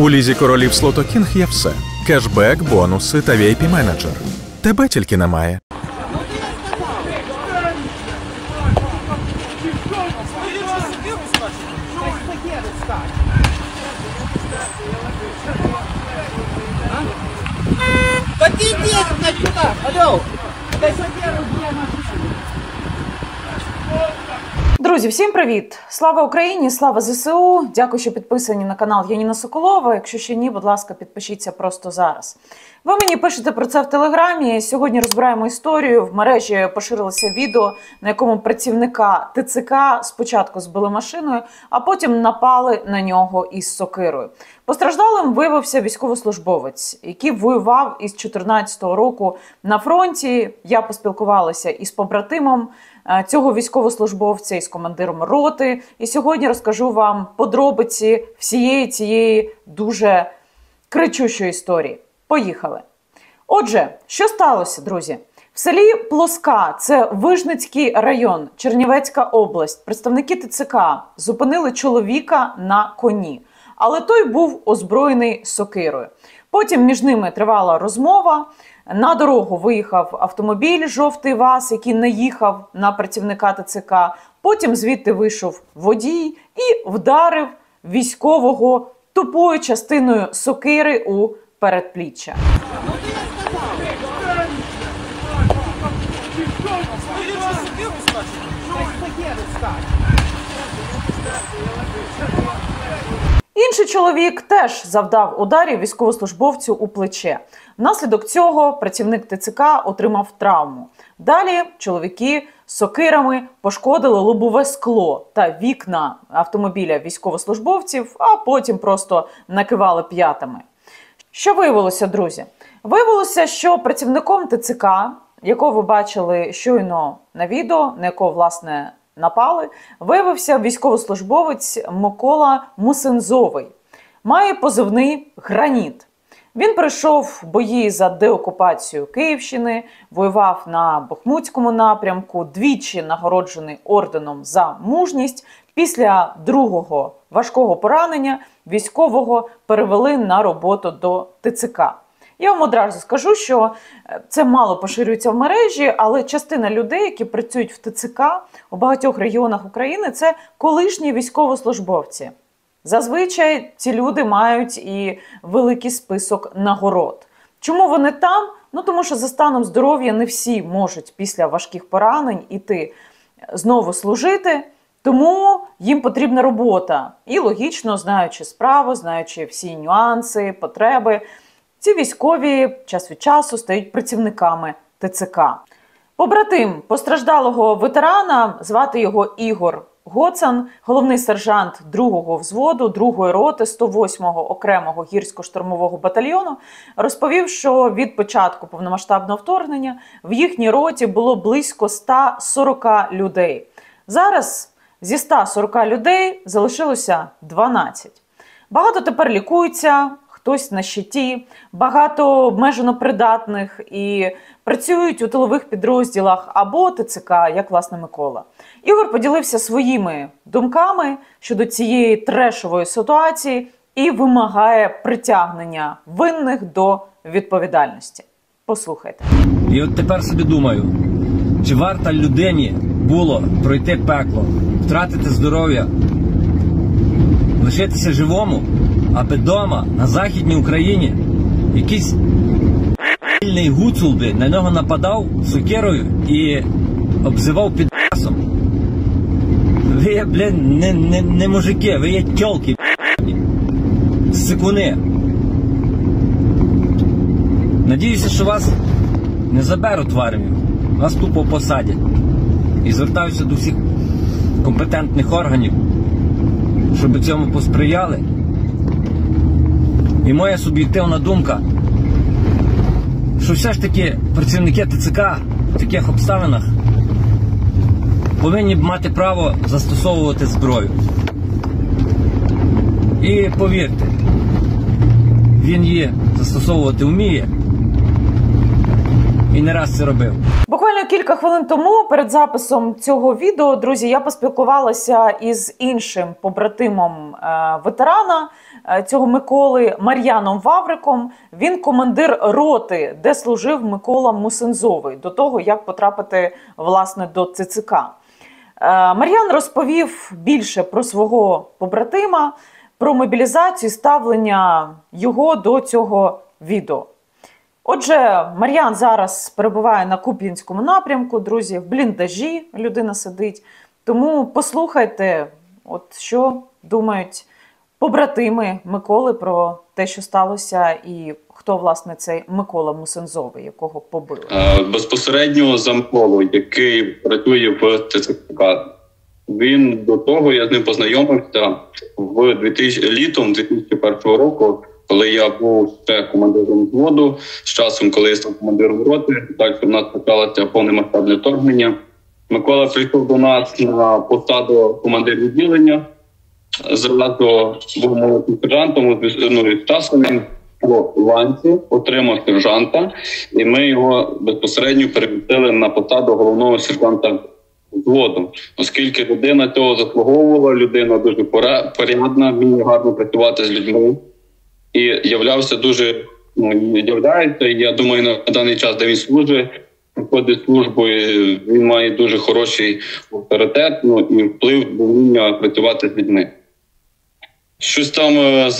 У лізі королів Слотокінг є все: кешбек, бонуси та vip менеджер Тебе тільки немає. Иди на сюда, алло! Да сюда, Друзі, всім привіт! Слава Україні! Слава ЗСУ! Дякую, що підписані на канал Яніна Соколова. Якщо ще ні, будь ласка, підпишіться просто зараз. Ви мені пишете про це в телеграмі. Сьогодні розбираємо історію. В мережі поширилося відео, на якому працівника ТЦК спочатку збили машиною, а потім напали на нього із сокирою. Постраждалим виявився військовослужбовець, який воював із 2014 року на фронті. Я поспілкувалася із побратимом е, цього військовослужбовця із командиром роти. І сьогодні розкажу вам подробиці всієї цієї дуже кричущої історії. Поїхали. Отже, що сталося, друзі? В селі Плоска, це Вижницький район, Чернівецька область. Представники ТЦК зупинили чоловіка на коні, але той був озброєний сокирою. Потім між ними тривала розмова. На дорогу виїхав автомобіль жовтий ВАЗ, який наїхав на працівника ТЦК. Потім звідти вийшов водій і вдарив військового тупою частиною сокири у передпліччя. Інший чоловік теж завдав ударів військовослужбовцю у плече. Внаслідок цього працівник ТЦК отримав травму. Далі чоловіки сокирами пошкодили лобове скло та вікна автомобіля військовослужбовців, а потім просто накивали п'ятами. Що виявилося, друзі? Виявилося, що працівником ТЦК, якого ви бачили щойно на відео, на якого власне напали, виявився військовослужбовець Микола Мусензовий. Має позивний граніт. Він пройшов бої за деокупацію Київщини, воював на Бахмутському напрямку, двічі нагороджений орденом за мужність. Після другого важкого поранення військового перевели на роботу до ТЦК. Я вам одразу скажу, що е, це мало поширюється в мережі, але частина людей, які працюють в ТЦК у багатьох регіонах України, це колишні військовослужбовці. Зазвичай ці люди мають і великий список нагород. Чому вони там? Ну тому що за станом здоров'я не всі можуть після важких поранень іти знову служити. Тому їм потрібна робота. І логічно, знаючи справу, знаючи всі нюанси, потреби, ці військові час від часу стають працівниками ТЦК. Побратим постраждалого ветерана, звати його Ігор Гоцан, головний сержант 2-го взводу, 2-ї роти 108-го окремого гірсько-штурмового батальйону, розповів, що від початку повномасштабного вторгнення в їхній роті було близько 140 людей. Зараз зі 140 людей залишилося 12. Багато тепер лікуються, хтось на щиті, багато обмежено придатних і працюють у тилових підрозділах або ТЦК, як власне Микола. Ігор поділився своїми думками щодо цієї трешової ситуації і вимагає притягнення винних до відповідальності. Послухайте. І от тепер собі думаю, чи варто людині було пройти пекло, втратити здоров'я, лишитися живому, аби дома на Західній Україні якийсь вільний гуцул би на нього нападав сокирою і обзивав під асом. Ви є, блін, не, не, не мужики, ви є тьолки, сикуни. Надіюся, що вас не заберуть в армію, вас тупо посадять. І звертаюся до всіх компетентних органів, щоб цьому посприяли. І моя суб'єктивна думка, що все ж таки працівники ТЦК в таких обставинах повинні б мати право застосовувати зброю. І повірте, він її застосовувати вміє і не раз це робив. Буквально кілька хвилин тому, перед записом цього відео, друзі, я поспілкувалася із іншим побратимом е, ветерана, е, цього Миколи Мар'яном Вавриком. Він командир роти, де служив Микола Мусензовий до того, як потрапити власне до ЦЦК. Е, Мар'ян розповів більше про свого побратима, про мобілізацію, ставлення його до цього відео. Отже, Мар'ян зараз перебуває на Куп'янському напрямку, друзі, в бліндажі людина сидить. Тому послухайте, от що думають побратими Миколи про те, що сталося, і хто власне цей Микола Мусензовий, якого побили. Е, безпосередньо за Миколу, який працює в ТЦК. Він до того я з ним познайомився в 2000, літом 2001 року, коли я був ще командиром взводу. З часом, коли я став командиром роти, так в нас почалося повномасштабне вторгнення. Микола прийшов до нас на посаду командир відділення. Зразу був молодим сержантом. Ну, і часом він по ланці отримав сержанта, і ми його безпосередньо перемістили на посаду головного сержанта взводу, оскільки людина цього заслуговувала, людина дуже порядна, вміє гарно працювати з людьми і являвся дуже являється. Я думаю, на даний час, де він служить, проходить службу, він має дуже хороший авторитет ну, і вплив вміння працювати з людьми. Щось там е,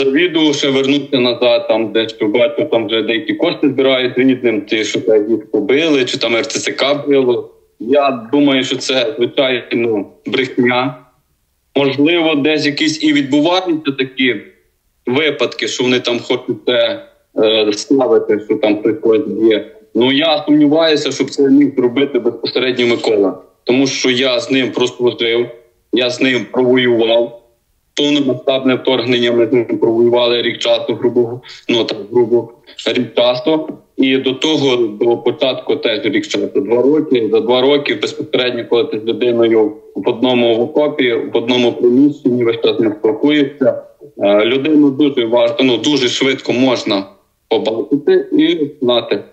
ще вернутися назад, там де що бачу, там вже деякі кошти збирають рідним, ті, що так їх побили, чи там РТЦК било. Я думаю, що це звичайно брехня. Можливо, десь якісь і відбуваються такі випадки, що вони там хочуть це е, ставити, що там когось б'є. Ну я сумніваюся, щоб це міг зробити безпосередньо Микола, тому що я з ним прослужив, я з ним провоював. Повномасштабне вторгнення ми з ним провоювали рік часу, грубо ну так грубо рік часу. І до того до початку теж рік часу, два роки. За два роки безпосередньо, коли ти з людиною в одному окопі, в одному приміщенні весь час не спілкуєшся. Е, Людину дуже важко, ну дуже швидко можна побачити і знати.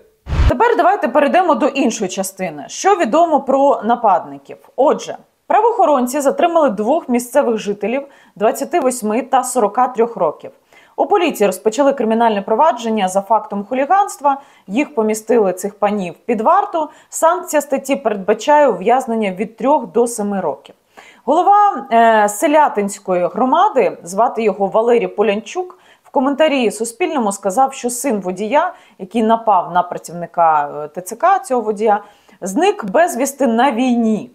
Тепер давайте перейдемо до іншої частини. Що відомо про нападників? Отже, правоохоронці затримали двох місцевих жителів 28 та 43 років. У поліції розпочали кримінальне провадження за фактом хуліганства. Їх помістили цих панів під варту. Санкція статті передбачає ув'язнення від 3 до 7 років. Голова е, Селятинської громади, звати його Валерій Полянчук, в коментарі Суспільному сказав, що син водія, який напав на працівника е, ТЦК цього водія, зник безвісти на війні.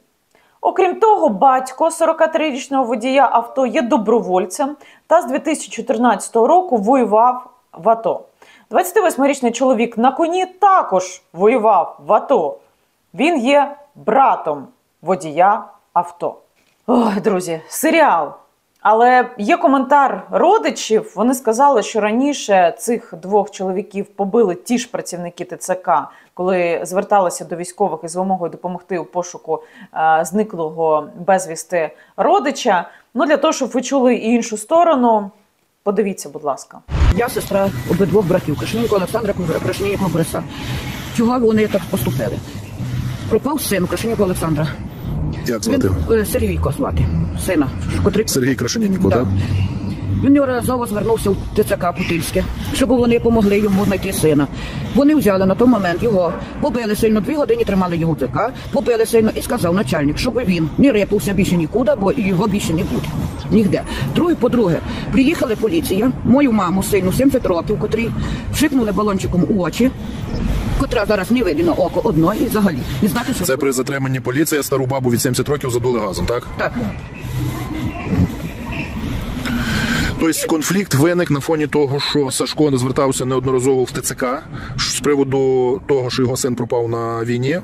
Окрім того, батько 43-річного водія авто є добровольцем та з 2014 року воював в АТО. 28-річний чоловік на коні також воював в АТО. Він є братом водія авто. Ой, друзі, серіал. Але є коментар родичів. Вони сказали, що раніше цих двох чоловіків побили ті ж працівники ТЦК, коли зверталися до військових із вимогою допомогти у пошуку е, зниклого безвісти родича. Ну для того, щоб ви чули і іншу сторону, подивіться, будь ласка. Я сестра обидвох братів Крашенюка Олександра Крашенюка Бориса. Чого вони так поступили? Пропав син Крашенюка Олександра. Як звати? Він е, Сергійко звати, сина, котрий Сергій Крашенінніко, Да. Він неодноразово звернувся в ТЦК Путильське, щоб вони допомогли йому знайти сина. Вони взяли на той момент його, побили сильно, дві години тримали його в ТЦК, побили сильно і сказав начальник, щоб він не рипався більше нікуди, бо його більше не буде. Ніде. Друге, по-друге, приїхала поліція, мою маму, сину, 70 років, котрі шикнули балончиком у очі, котра зараз не видно око одної і взагалі. Не знати, що Це при затриманні поліції стару бабу від 70 років задули газом, так? так. Тобто конфлікт виник на фоні того, що Сашко не звертався неодноразово в ТЦК з приводу того, що його син пропав на війні.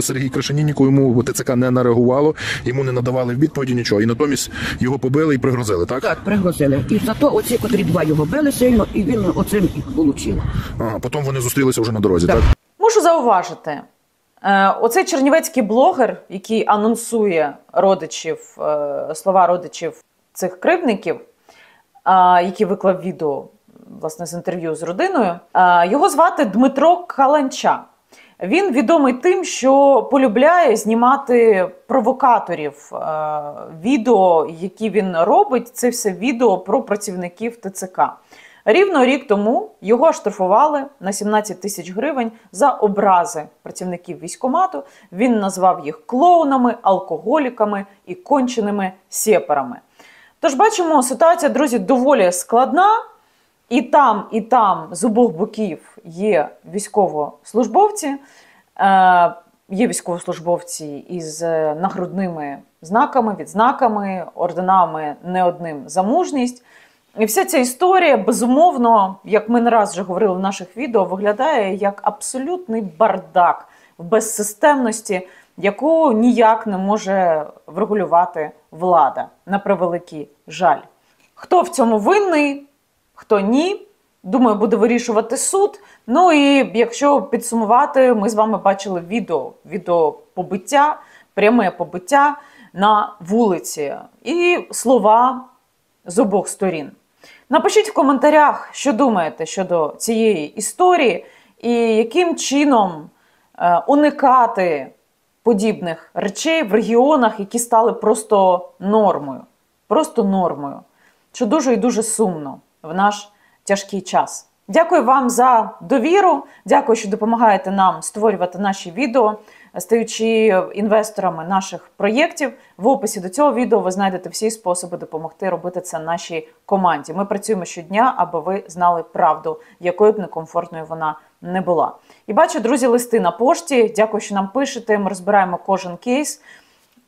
Сергій Крашенінніко йому ТЦК не нареагувало, йому не надавали відповіді нічого. І натомість його побили і пригрозили, так? Так, пригрозили. І зато оці, котрі два його били сильно, і він оцим їх отримав. Ага, потім вони зустрілися вже на дорозі, Так. так? Мушу зауважити, е, оцей чернівецький блогер, який анонсує родичів, е, слова родичів цих кривдників, який виклав відео власне з інтерв'ю з родиною. е, Його звати Дмитро Каланча. Він відомий тим, що полюбляє знімати провокаторів. Відео, які він робить, це все відео про працівників ТЦК. Рівно рік тому його штрафували на 17 тисяч гривень за образи працівників військомату. Він назвав їх клоунами, алкоголіками і конченими сєпарами. Тож бачимо, ситуація, друзі, доволі складна. І там, і там з обох боків є військовослужбовці, е, є військовослужбовці із е, нагрудними знаками, відзнаками, орденами не одним за мужність. І вся ця історія, безумовно, як ми не раз вже говорили в наших відео, виглядає як абсолютний бардак в безсистемності, яку ніяк не може врегулювати влада на превеликий жаль. Хто в цьому винний, хто ні, думаю, буде вирішувати суд. Ну і якщо підсумувати, ми з вами бачили відео, відео побиття, пряме побиття на вулиці і слова з обох сторін. Напишіть в коментарях, що думаєте щодо цієї історії, і яким чином е, уникати подібних речей в регіонах, які стали просто нормою. Просто нормою. Що дуже і дуже сумно в наш тяжкий час. Дякую вам за довіру. Дякую, що допомагаєте нам створювати наші відео, стаючи інвесторами наших проєктів. В описі до цього відео ви знайдете всі способи допомогти робити це нашій команді. Ми працюємо щодня, аби ви знали правду, якою б некомфортною вона не була. І бачу, друзі, листи на пошті. Дякую, що нам пишете. Ми розбираємо кожен кейс.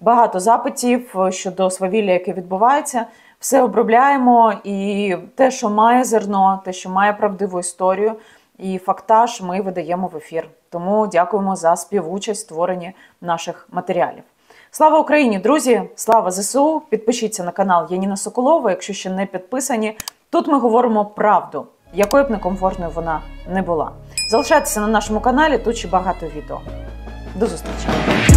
Багато запитів щодо свавілля, яке відбувається. Все обробляємо, і те, що має зерно, те, що має правдиву історію, і фактаж ми видаємо в ефір. Тому дякуємо за співучасть в створенні наших матеріалів. Слава Україні, друзі! Слава ЗСУ! Підпишіться на канал Яніна Соколова, якщо ще не підписані. Тут ми говоримо правду, якою б некомфортною вона не була. Залишайтеся на нашому каналі, тут ще багато відео. До зустрічі!